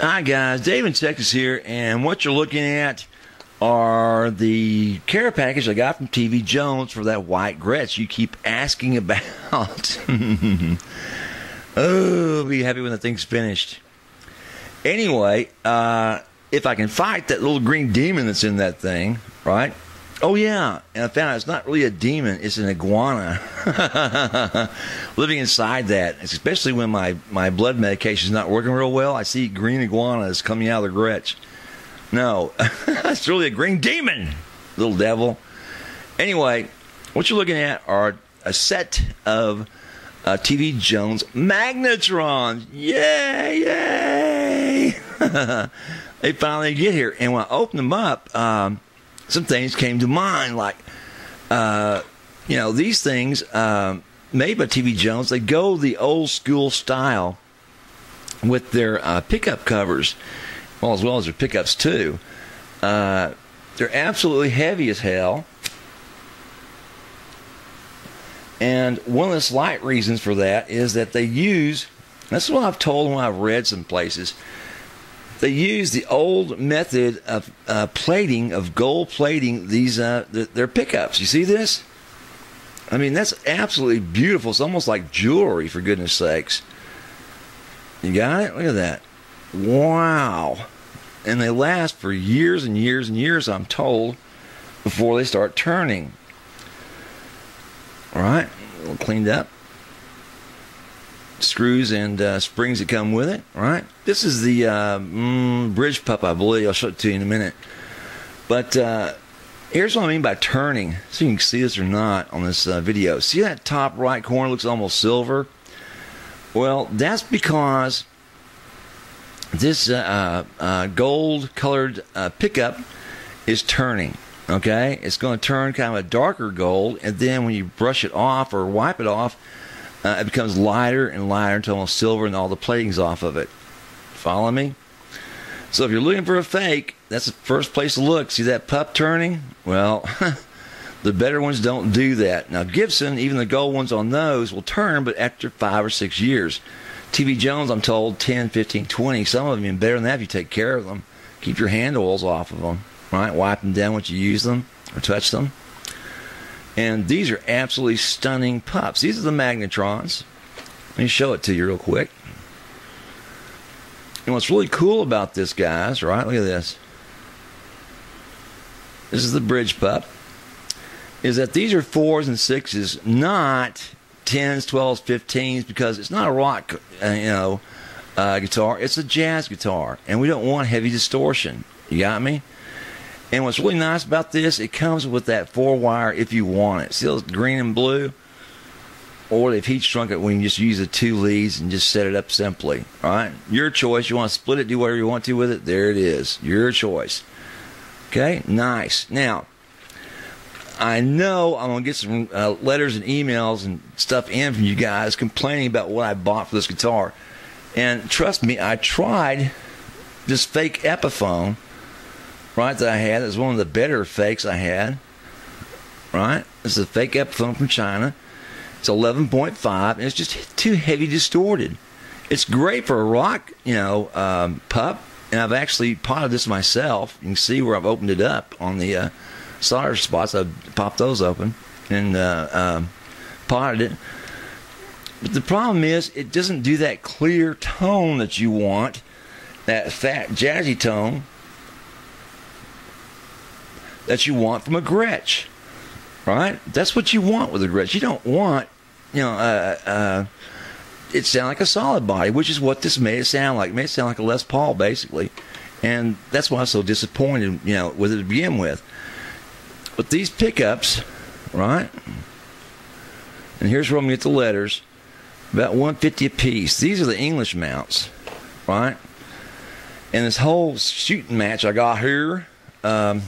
Hi guys, Dave in Texas here, and what you're looking at are the care package I got from TV Jones for that white Gretsch you keep asking about. oh, be happy when the thing's finished. Anyway, uh, if I can fight that little green demon that's in that thing, right? Oh yeah, and I found it's not really a demon; it's an iguana living inside that. Especially when my my blood medication is not working real well, I see green iguanas coming out of the Gretsch. No, it's really a green demon, little devil. Anyway, what you're looking at are a set of uh, TV Jones Magna'Trons. Yay! Yay! they finally get here, and when I open them up. Um, some things came to mind, like, uh, you know, these things um, made by TV Jones, they go the old school style with their uh, pickup covers, well, as well as their pickups, too. Uh, they're absolutely heavy as hell. And one of the slight reasons for that is that they use, that's what I've told when I've read some places, they use the old method of uh, plating, of gold plating these uh, their pickups. You see this? I mean, that's absolutely beautiful. It's almost like jewelry, for goodness sakes. You got it? Look at that. Wow. And they last for years and years and years, I'm told, before they start turning. All right, cleaned up screws and uh, springs that come with it, right? This is the uh, mm, bridge pup, I believe. I'll show it to you in a minute. But uh, here's what I mean by turning. So you can see this or not on this uh, video. See that top right corner looks almost silver? Well, that's because this uh, uh, gold colored pickup is turning. Okay, it's going to turn kind of a darker gold, and then when you brush it off or wipe it off, uh, it becomes lighter and lighter until almost silver and all the plating's off of it. Follow me? So if you're looking for a fake, that's the first place to look. See that pup turning? Well, the better ones don't do that. Now Gibson, even the gold ones on those will turn, but after five or six years. TV Jones, I'm told 10, 15, 20. Some of them even better than that if you take care of them. Keep your hand oils off of them, right? Wipe them down once you use them or touch them. And these are absolutely stunning pups. These are the Magna'Trons. Let me show it to you real quick. And what's really cool about this, guys, right? Look at this. This is the bridge pup. Is that these are fours and sixes, not tens, twelves, fifteens, because it's not a rock, uh, you know, uh, guitar. It's a jazz guitar, and we don't want heavy distortion. You got me? And what's really nice about this, it comes with that four wire if you want it. Those green and blue? Or they've heat shrunk it, we can just use the two leads and just set it up simply. All right? Your choice. You want to split it, do whatever you want to with it. There it is. Your choice. Okay? Nice. Now, I know I'm to get some uh, letters and emails and stuff in from you guys complaining about what I bought for this guitar. And trust me, I tried this fake Epiphone right, that I had. It was one of the better fakes I had. Right? It's a fake Epiphone from China. It's 11.5, and it's just too heavy distorted. It's great for a rock, you know, um, pup, and I've actually potted this myself. You can see where I've opened it up on the uh, solder spots. I've popped those open and uh, um, potted it. But the problem is, it doesn't do that clear tone that you want, that fat, jazzy tone that you want from a Gretsch, right? That's what you want with a Gretsch. You don't want, you know, uh, uh, it sound like a solid body, which is what this made it sound like. It made it sound like a Les Paul, basically. And that's why I'm so disappointed, you know, with it to begin with. But these pickups, right? And here's where I'm going to get the letters. About 150 a piece. These are the English mounts, right? And this whole shooting match I got here, um,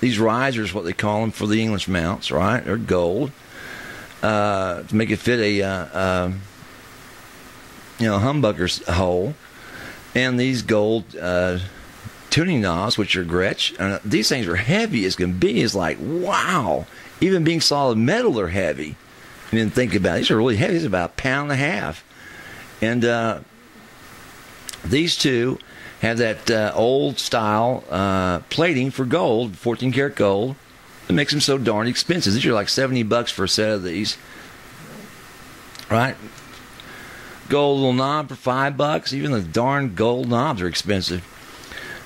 these risers, what they call them for the English mounts, right? They're gold uh, to make it fit a uh, uh, you know humbucker's hole, and these gold uh, tuning knobs, which are Gretsch. And these things are heavy as can be. It's like wow, even being solid metal, they're heavy. You didn't think about it. These are really heavy. It's about a pound and a half, and uh, these two have that uh, old style uh, plating for gold, 14 karat gold. It makes them so darn expensive. These are like 70 bucks for a set of these. Right? Gold little knob for five bucks. Even the darn gold knobs are expensive.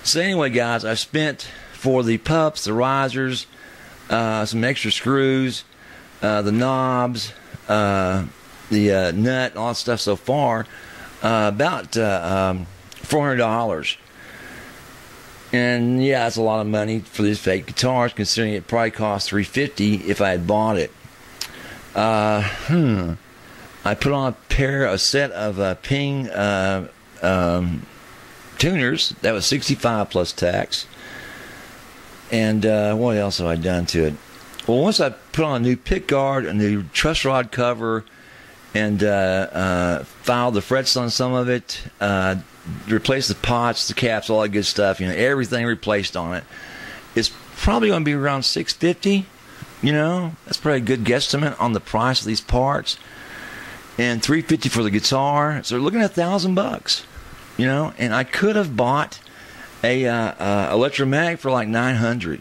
So anyway, guys, I spent for the pups, the risers, uh, some extra screws, uh, the knobs, uh, the uh, nut, all that stuff so far, about um, four hundred dollars. And yeah, that's a lot of money for these fake guitars, considering it probably cost three fifty if I had bought it. Uh, hmm. I put on a pair, a set of uh, Ping uh, um, tuners. That was sixty-five plus tax. And uh, what else have I done to it? Well, once I put on a new pick guard, a new truss rod cover, and uh, uh, filed the frets on some of it, uh, replaced the pots, the caps, all that good stuff. You know, everything replaced on it. It's probably going to be around six fifty. You know, that's probably a good guesstimate on the price of these parts. And three fifty for the guitar, so we're looking at a thousand bucks. You know, and I could have bought a uh, uh, Electromatic for like nine hundred.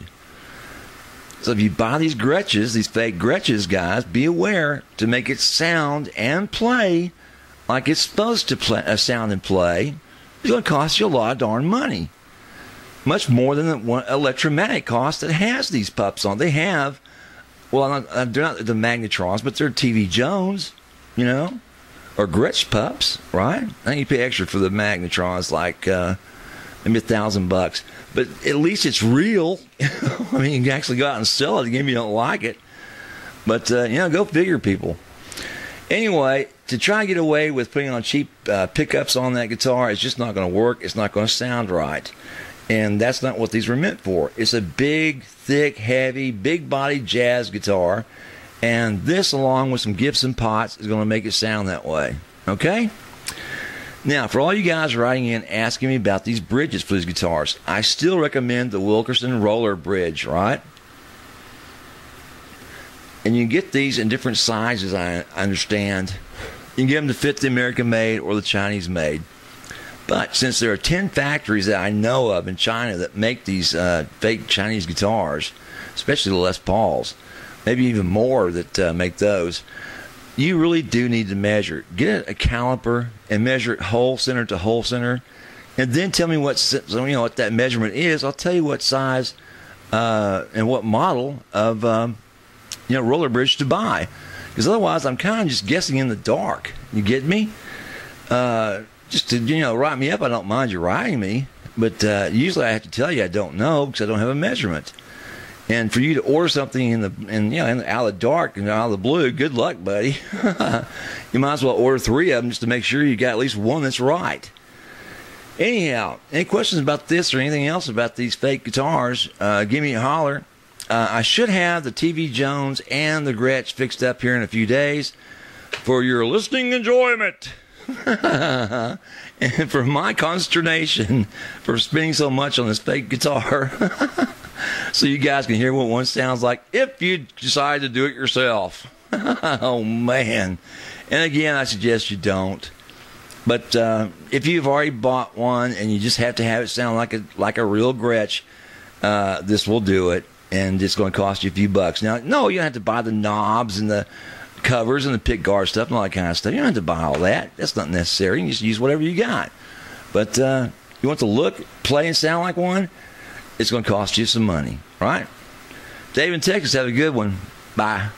So if you buy these Gretsches, these fake Gretsches, guys, be aware to make it sound and play like it's supposed to play, uh, sound and play. It's going to cost you a lot of darn money, much more than the one Electromatic cost that has these pups on. They have, well, uh, they're not the Magna'Trons, but they're TV Jones, you know, or Gretsch pups, right? I think you pay extra for the Magna'Trons, like. Uh, maybe a thousand bucks. But at least it's real. I mean, you can actually go out and sell it again if you don't like it. But uh, you know, go figure, people. Anyway, to try and get away with putting on cheap uh, pickups on that guitar, it's just not going to work. It's not going to sound right. And that's not what these were meant for. It's a big, thick, heavy, big body jazz guitar. And this, along with some Gibson pots, is going to make it sound that way. Okay? Now, for all you guys writing in asking me about these bridges for these guitars, I still recommend the Wilkinson Roller Bridge, right? And you get these in different sizes, I understand. You can get them to fit the American made or the Chinese made. But since there are 10 factories that I know of in China that make these uh, fake Chinese guitars, especially the Les Pauls, maybe even more that uh, make those, you really do need to measure. Get a caliper and measure it hole center to hole center, and then tell me what you know what that measurement is. I'll tell you what size uh, and what model of um, you know roller bridge to buy. Because otherwise, I'm kind of just guessing in the dark. You get me? Uh, just to you know, write me up. I don't mind you writing me, but uh, usually I have to tell you I don't know because I don't have a measurement. And for you to order something in the in you know in, out of the dark and out of the blue, good luck, buddy. you might as well order three of them just to make sure you got at least one that's right. Anyhow, any questions about this or anything else about these fake guitars? Uh, give me a holler. Uh, I should have the TV Jones and the Gretsch fixed up here in a few days for your listening enjoyment. and for my consternation for spending so much on this fake guitar. so you guys can hear what one sounds like if you decide to do it yourself. oh man! And again, I suggest you don't. But uh, if you've already bought one and you just have to have it sound like a like a real Gretsch, uh, this will do it, and it's going to cost you a few bucks. Now, no, you don't have to buy the knobs and the covers and the pick guard stuff and all that kind of stuff. You don't have to buy all that. That's not necessary. You just use whatever you got. But uh, you want to look, play, and sound like one it's going to cost you some money, right? Dave in Texas, have a good one. Bye.